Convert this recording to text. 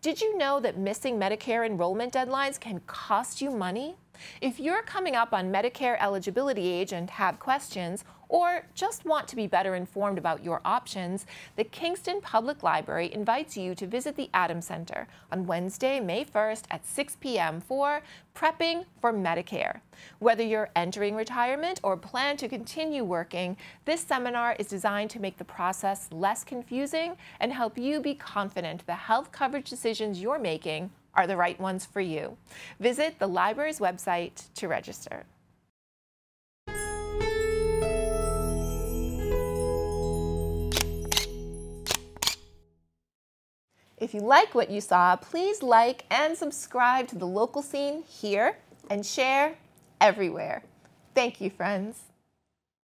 Did you know that missing Medicare enrollment deadlines can cost you money? If you're coming up on Medicare eligibility age and have questions, or just want to be better informed about your options, the Kingston Public Library invites you to visit the Adams Center on Wednesday, May 1st at 6 p.m. for Prepping for Medicare. Whether you're entering retirement or plan to continue working, this seminar is designed to make the process less confusing and help you be confident the health coverage decisions you're making are the right ones for you. Visit the library's website to register. If you like what you saw, please like and subscribe to the Local Seen here and share everywhere. Thank you, friends.